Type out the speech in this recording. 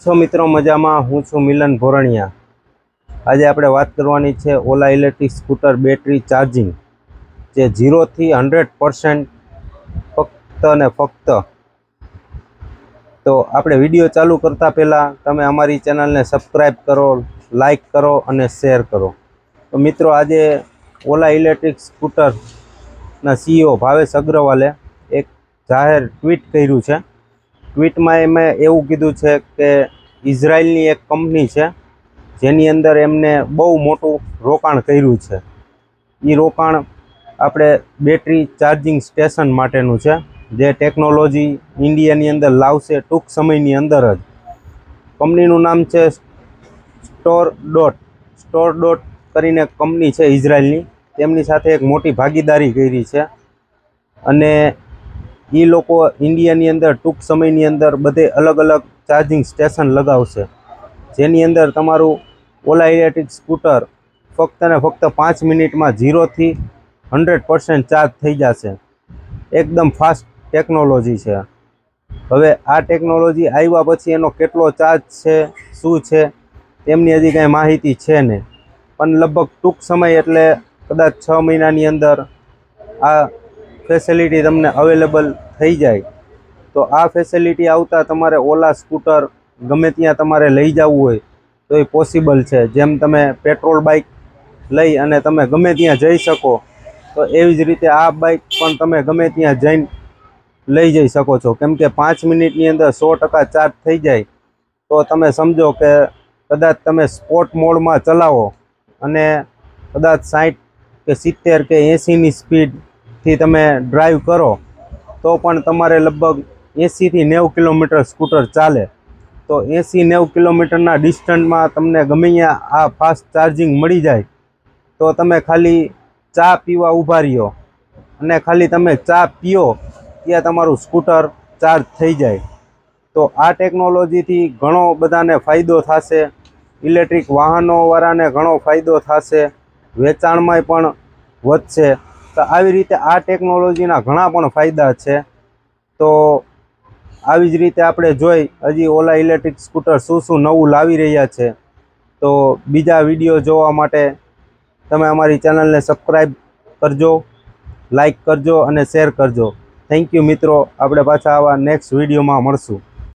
છો મિત્રો, મજામાં હું છું મિલન ભોરણિયા. આજે આપણે વાત કરવાની છે Ola electric scooter battery charging, જે ઝીરોથી હંડ્રેડ પર્સન્ટ ફક્ત ને ફક્ત. તો આપણે વીડિયો ચાલુ કરતાં પહેલાં તમે અમારી ચેનલને સબસ્ક્રાઈબ કરો લાઈક કરો અને શેર કરો. તો મિત્રો, આજે ઓલા ઇલેક્ટ્રિક સ્કૂટરના સીઈઓ ભાવેશ અગ્રવાલે એક જાહેર ટ્વીટ કર્યું છે. ટ્વીટમાં એમણે એવું કીધું છે કે ઇઝરાયલની એક કંપની છે, જેની અંદર એમને બહુ મોટું રોકાણ કર્યું છે. એ રોકાણ આપણે બેટરી ચાર્જિંગ સ્ટેશન માટેનું છે, જે ટેકનોલોજી ઇન્ડિયાની અંદર લાવશે ટૂંક સમયની અંદર જ. કંપનીનું નામ છે સ્ટોર ડોટ સ્ટોર ડોટ કરીને કંપની છે ઇઝરાયલની. તેમની સાથે એક મોટી ભાગીદારી કરી છે. અને એ લોકો ઇન્ડિયાની અંદર ટૂંક સમયની અંદર બધે અલગ અલગ ચાર્જિંગ સ્ટેશન લગાવશે. જેની અંદર તમારું ઓલા ઇલેક્ટ્રિક સ્કૂટર ફક્ત ને ફક્ત પાંચ મિનિટમાં ઝીરોથી હંડ્રેડ પર્સન્ટ ચાર્જ થઈ જશે. એકદમ ફાસ્ટ ટેકનોલોજી છે. હવે આ ટેકનોલોજી આવ્યા પછી એનો કેટલો ચાર્જ છે, શું છે, તેમની હજી કાંઈ માહિતી છે નહીં. પણ લગભગ ટૂંક સમય એટલે કદાચ છ મહિનાની અંદર આ ફેસિલિટી તમને અવેલેબલ થઈ જાય, તો આ ફેસિલિટી આવતા તમારે ઓલા સ્કૂટર ગમે ત્યાં તમારે લઈ જવું હોય, તો એ પોસિબલ છે. જેમ તમે પેટ્રોલ બાઇક લઈ અને તમે ગમે ત્યાં જઈ શકો, તો એવી જ રીતે આ બાઇક પણ તમે ગમે ત્યાં જઈને લઈ જઈ શકો છો. કેમ કે પાંચ મિનિટની અંદર સો ટકા ચાર્જ થઈ જાય. તો તમે સમજો કે કદાચ તમે સ્પોર્ટ મોડમાં ચલાવો અને કદાચ સાઠ કે સિત્તેર કે એંસીની સ્પીડથી તમે ડ્રાઈવ કરો, તો પણ તમારે લગભગ એંસીથી નેવું કિલોમીટર સ્કૂટર ચાલે. તો એંસી નેવું કિલોમીટરના ડિસ્ટન્સમાં તમને ગમે ત્યાં આ ફાસ્ટ ચાર્જિંગ મળી જાય, તો તમે ખાલી ચા પીવા ઊભા રહ્યો અને ખાલી તમે ચા પીઓ, ત્યાં તમારું સ્કૂટર ચાર્જ થઈ જાય. તો આ ટેકનોલોજીથી ઘણો બધાને ફાયદો થશે, ઇલેક્ટ્રિક વાહનોવાળાને ઘણો ફાયદો થશે, વેચાણમાંય પણ વધશે. તો આવી રીતે આ ટેકનોલોજીના ઘણા પણ ફાયદા છે. તો આવી જ રીતે આપણે જોઈ, હજી ઓલા ઇલેક્ટ્રિક સ્કૂટર શું શું નવું લાવી રહ્યા છે. તો બીજા વીડિયો જોવા માટે તમે અમારી ચેનલને સબસ્ક્રાઈબ કરજો લાઈક કરજો અને શેર કરજો. થેન્ક યુ મિત્રો, આપણે પાછા આવા નેક્સ્ટ વિડીયોમાં મળશું.